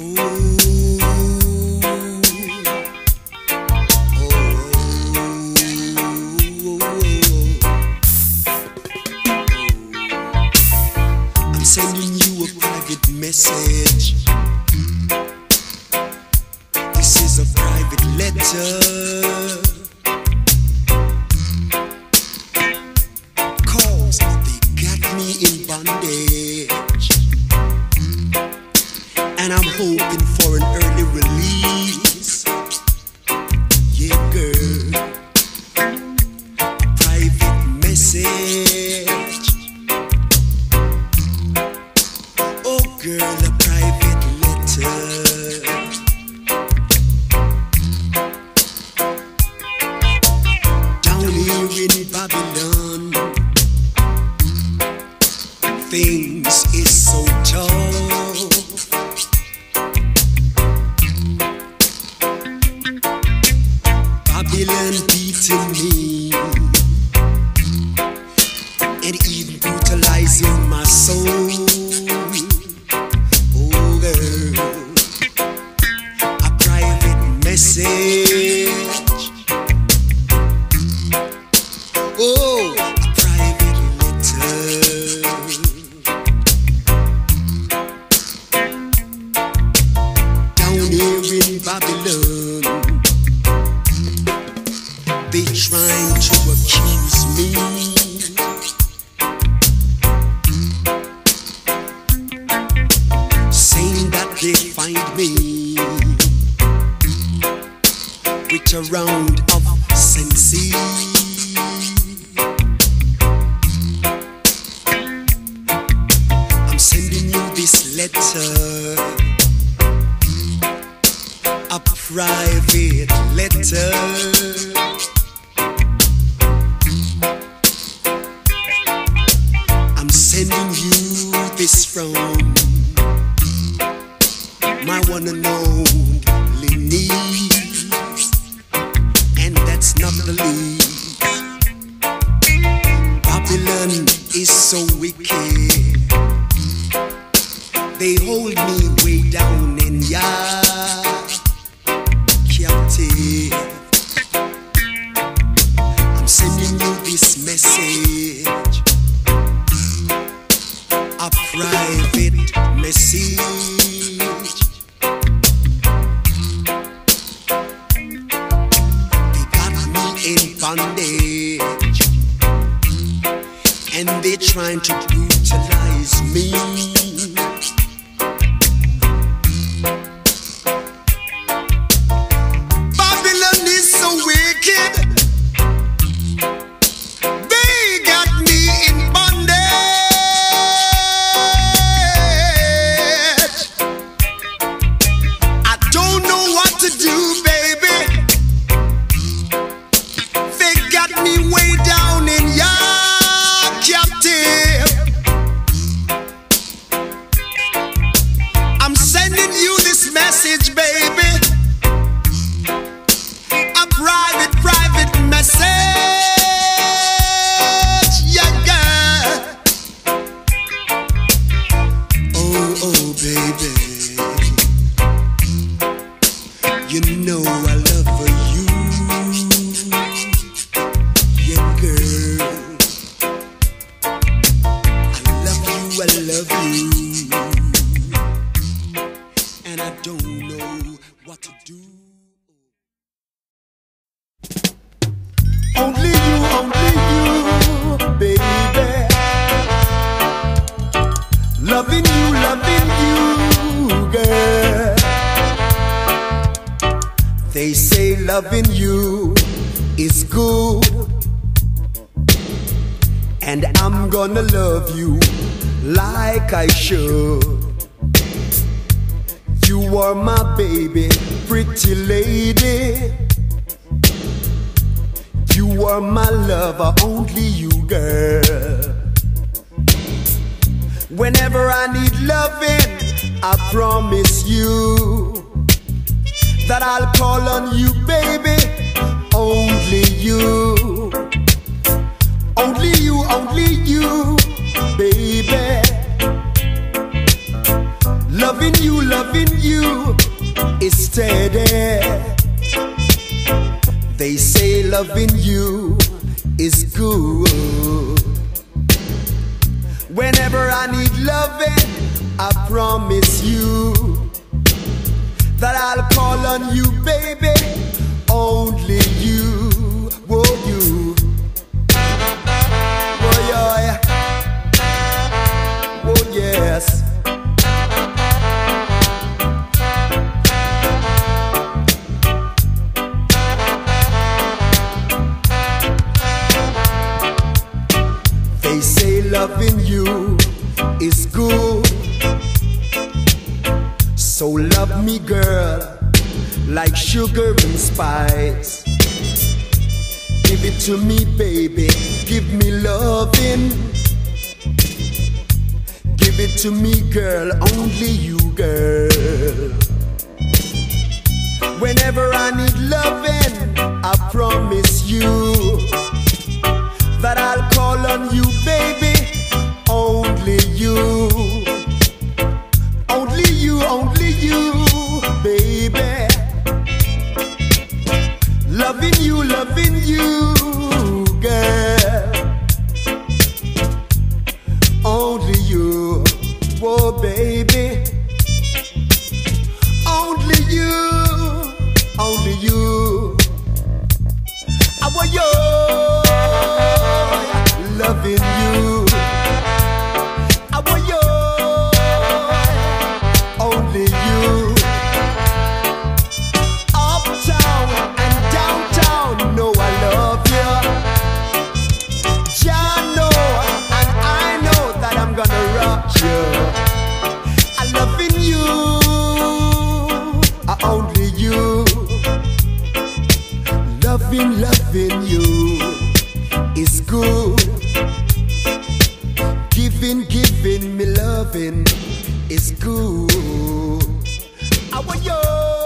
I'm and even brutalizing my soul. Is we wicked. that I'll call on you, baby. Only you. Only you, only you, baby. Loving you, loving you is steady. They say loving you is good. Whenever I need loving, I promise you that I'll call on you, baby. Only you. sugar and spice. Give it to me, baby. Give me loving. Give it to me, girl. Only you, girl. Whenever I need loving, I promise you that I'll call on you loving you, loving you. Giving, giving, me loving is good. I want you.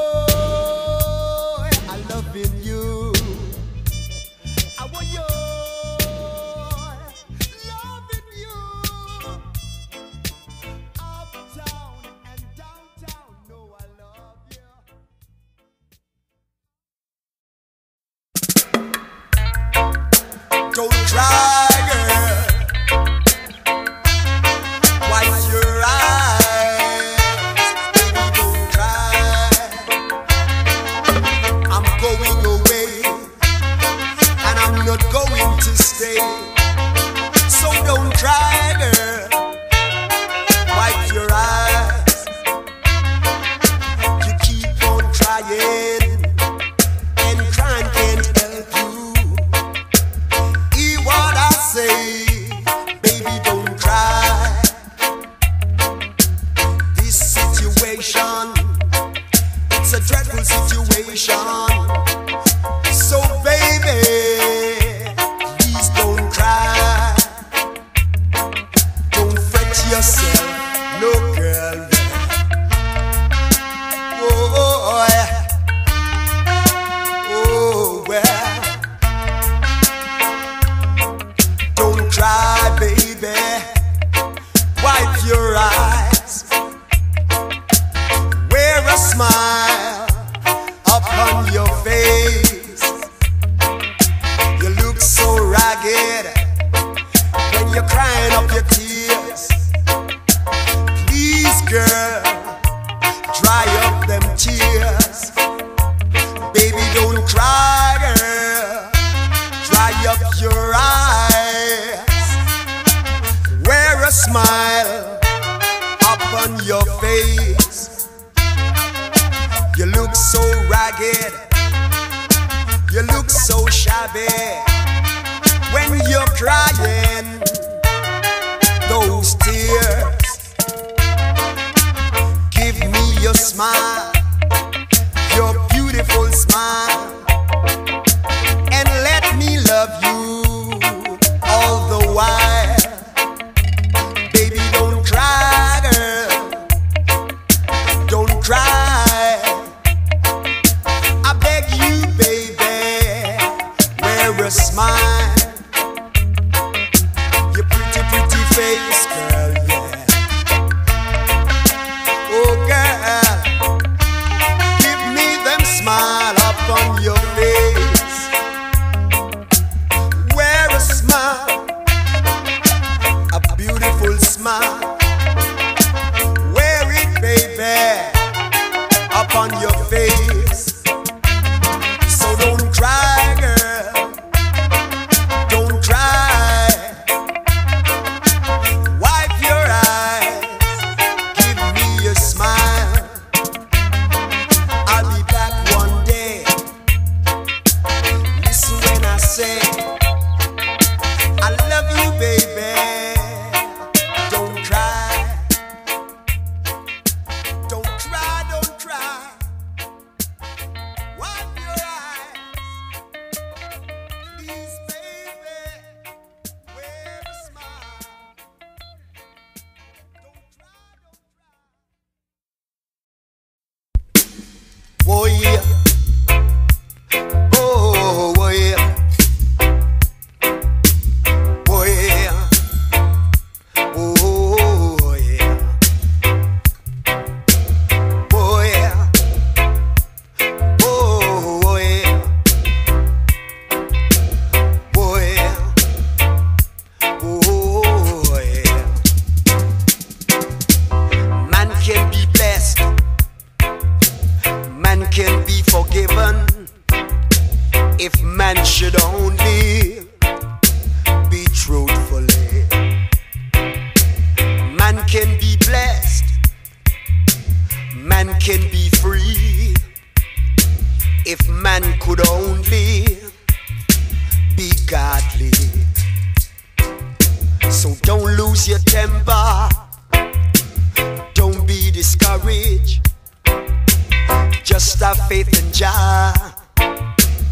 Have faith in Jah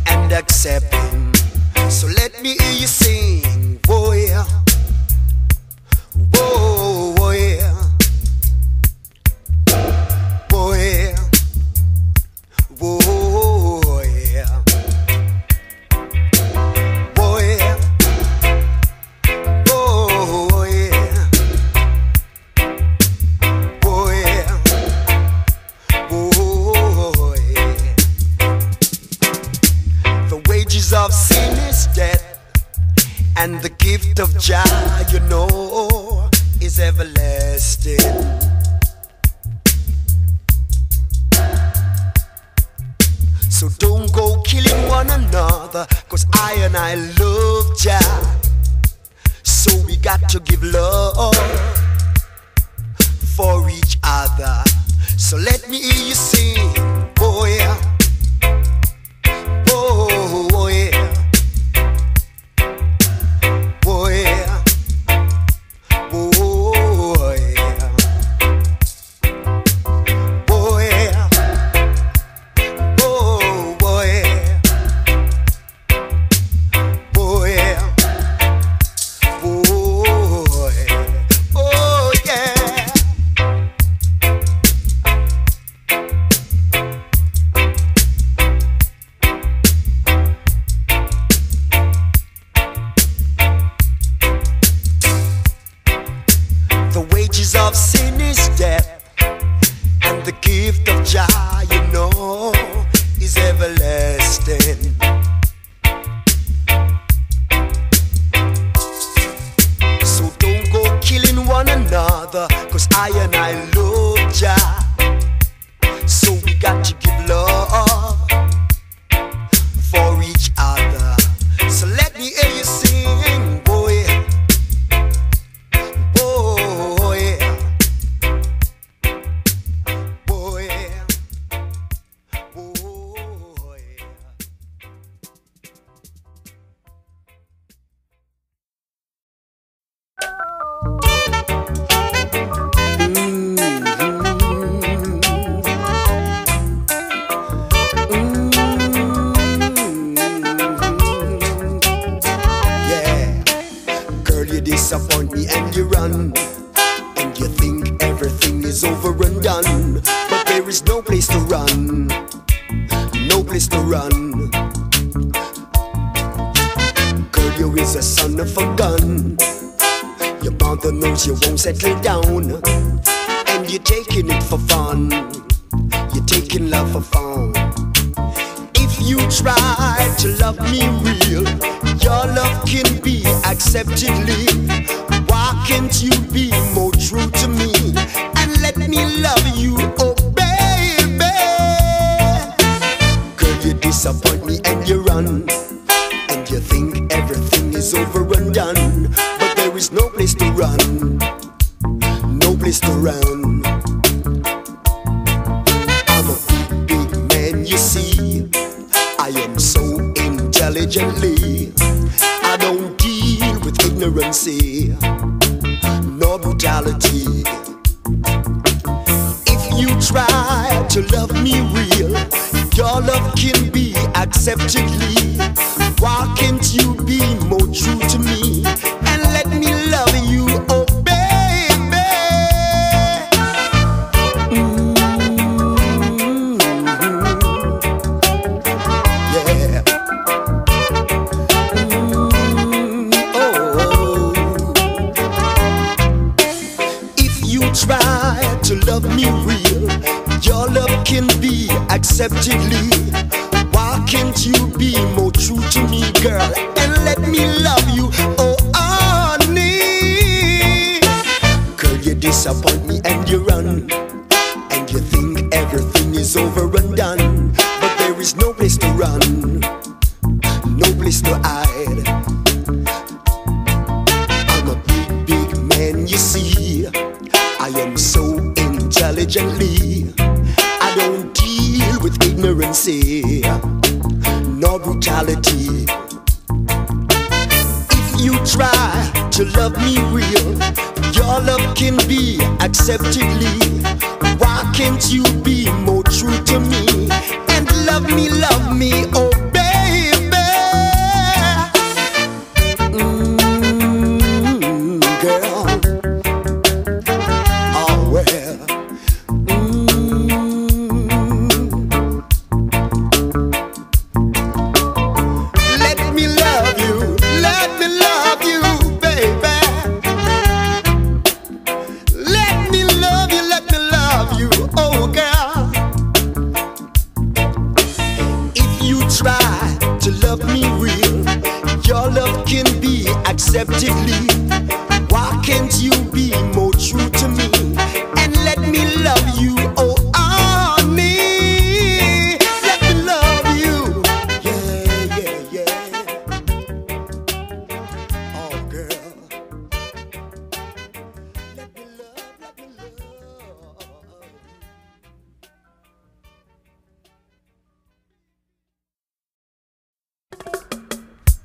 and accept Him. So let me hear you sing, oh yeah, oh yeah, Jah, you know, is everlasting. So don't go killing one another, cause I and I love Jah. So we got to give love for each other. So let me hear you sing, over and done. But there is no place to run. No place to run. Girl, you is a son of a gun. Your mother knows you won't settle down. And you're taking it for fun. You're taking love for fun. If you try to love me real, your love can be acceptedly. Why can't you be more me love you, oh you disappoint me and you run. And you think everything is over and done. But there is no place to run, no place to run. I'm a big, big man, you see. I am so intelligently. I don't deal with ignorancy, nor brutality try to love me real. Your love can be acceptedly. Why can't you be more true to me and let me? deceptively reality. If you try to love me real, your love can be acceptedly. Why can't you be more true to me and love me, love me, oh?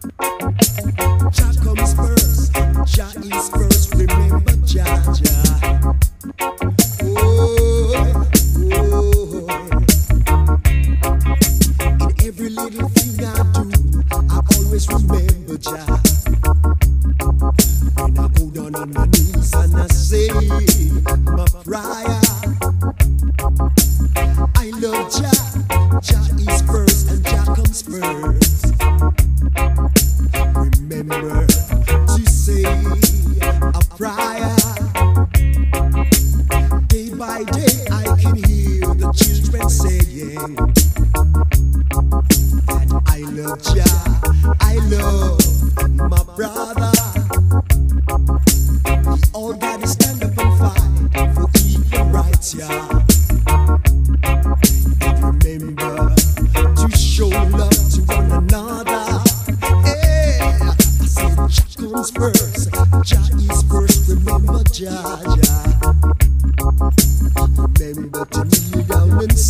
Jah is first, remember Jah. Oh.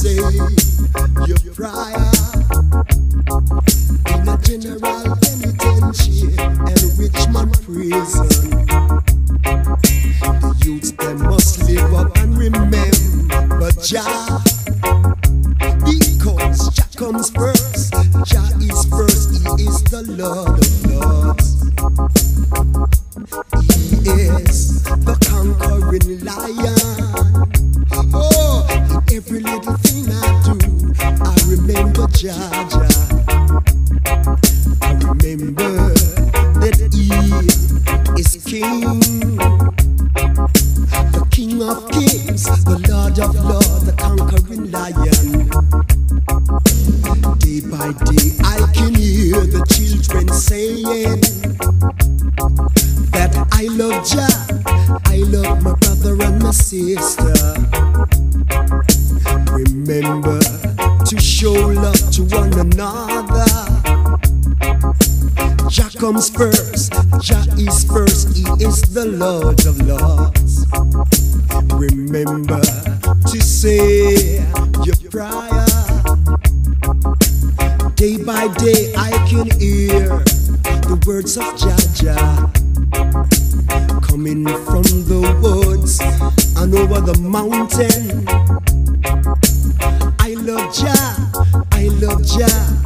say your prayer. Remember to say your prayer. Day by day, I can hear the words of Jah Jah coming from the woods and over the mountain. I love Jah, I love Jah,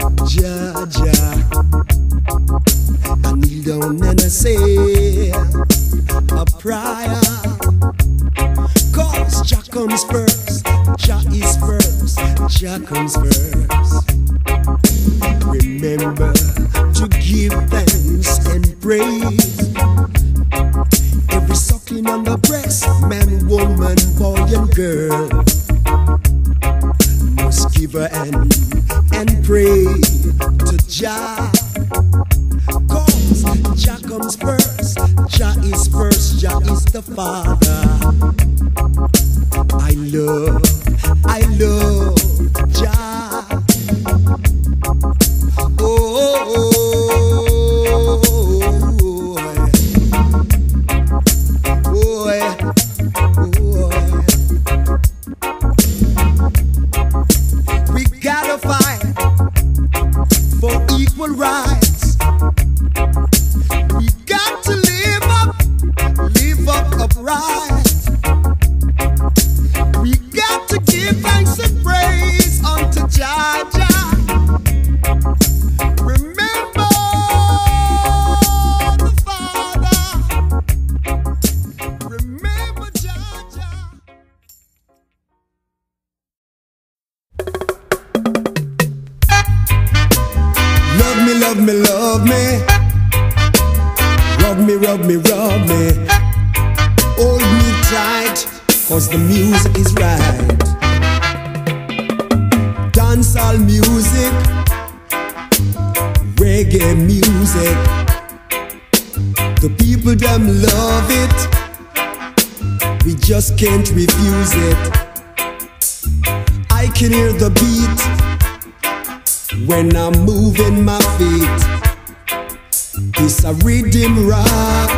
It's a rhythm rock.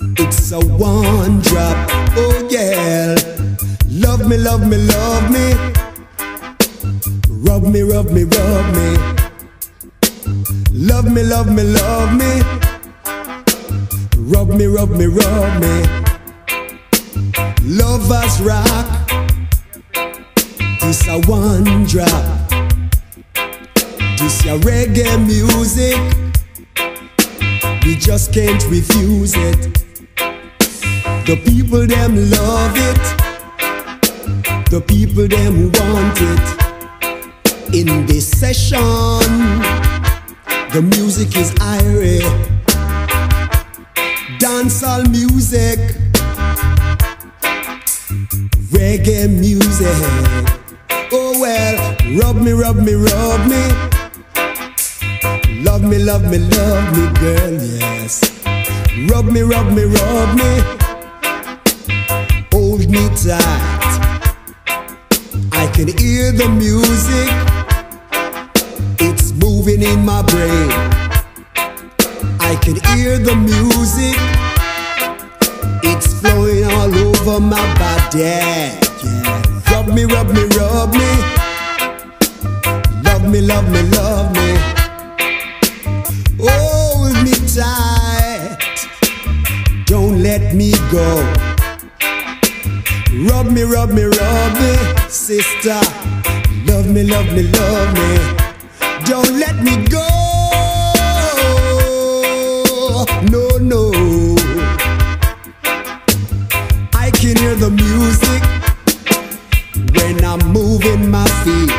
It's a one drop. Oh yeah. Love me, love me, love me. Rub me, rub me, rub me. Love me, love me, love me. Rub me, rub me, rub me. Lovers rock. This a one drop. This your reggae music. We just can't refuse it. The people them love it. The people them want it. In this session, the music is irie. Dancehall music. Reggae music. Oh well, rub me, rub me, rub me. Me, love me, love me, girl, yes. Rub me, rub me, rub me. Hold me tight. I can hear the music. It's moving in my brain. I can hear the music. It's flowing all over my body. Yeah. Rub me, rub me, rub me. Love me, love me, love me. Hold. Don't let me go. Rub me, rub me, rub me, sister. Love me, love me, love me. Don't let me go. No, no. I can hear the music when I'm moving my feet.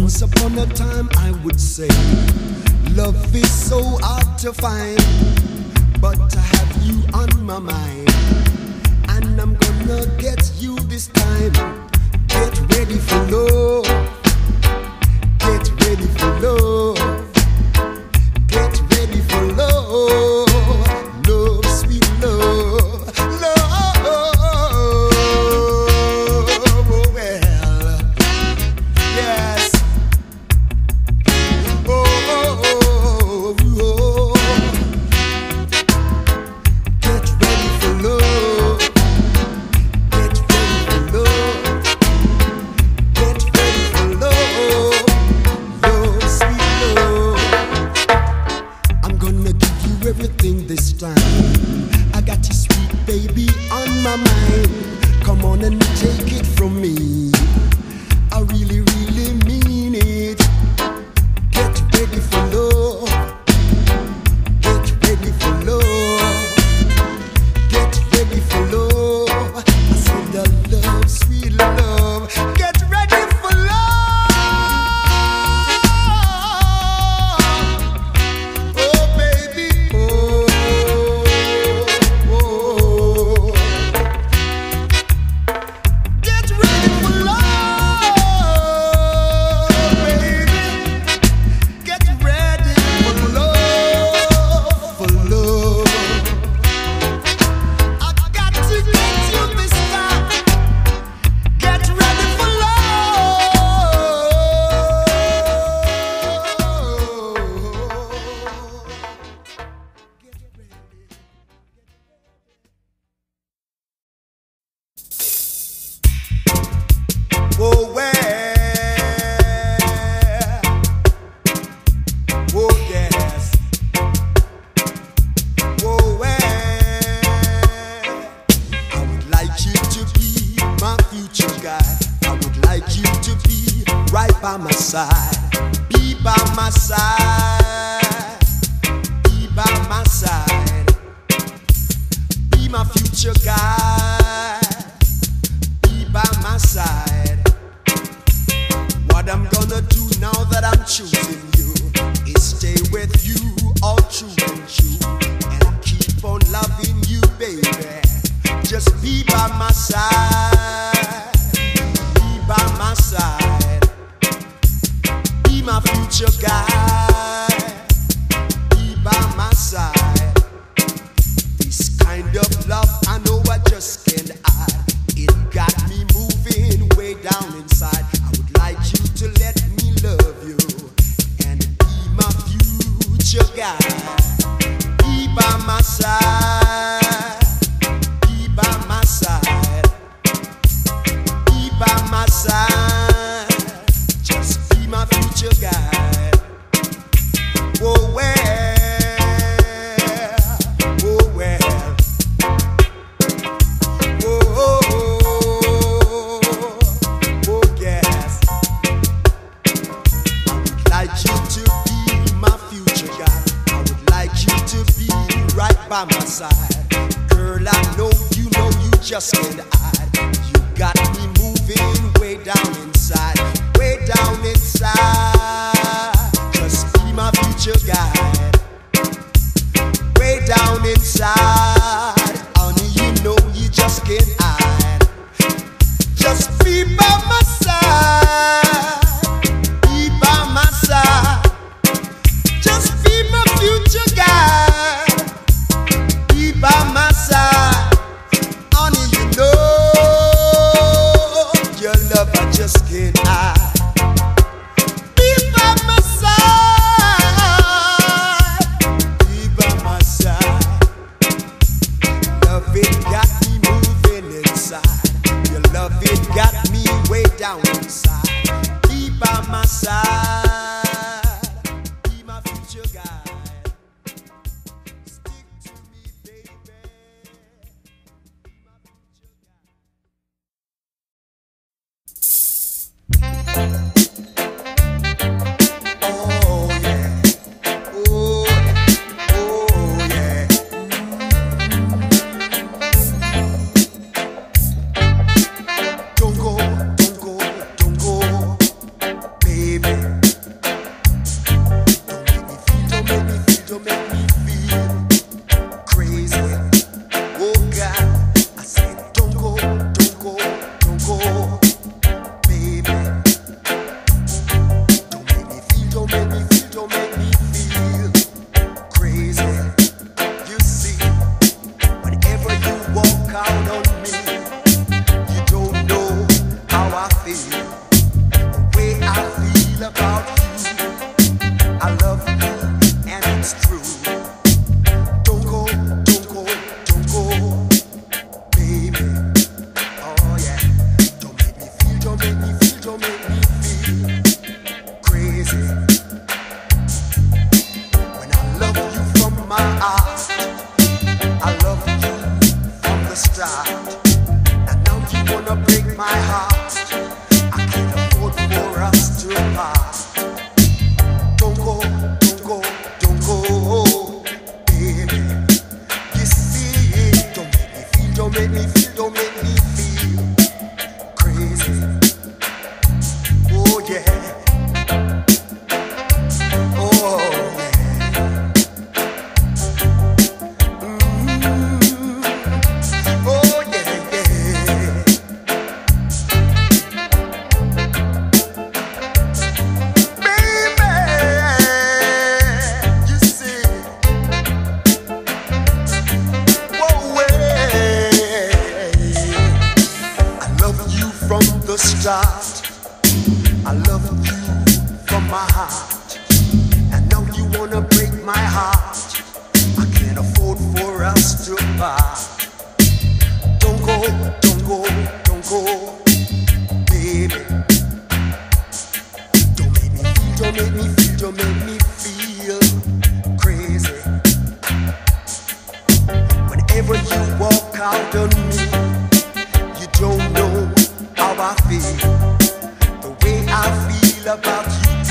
Once upon a time, I would say, Love is so hard to find, but to have you on my mind, and I'm gonna get you this time. Get ready for love, get ready for love. I'm choosing you stay with you, all and keep on loving you, baby. Just be by my side, be by my side, be my future guide. my side. side. Girl, I know you know you just can't hide. You got me moving way down inside, way down inside. Just be my future guide. Way down inside. Honey, you know you just can't hide. Just be by my side.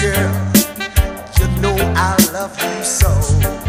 Girl. You know I love you so.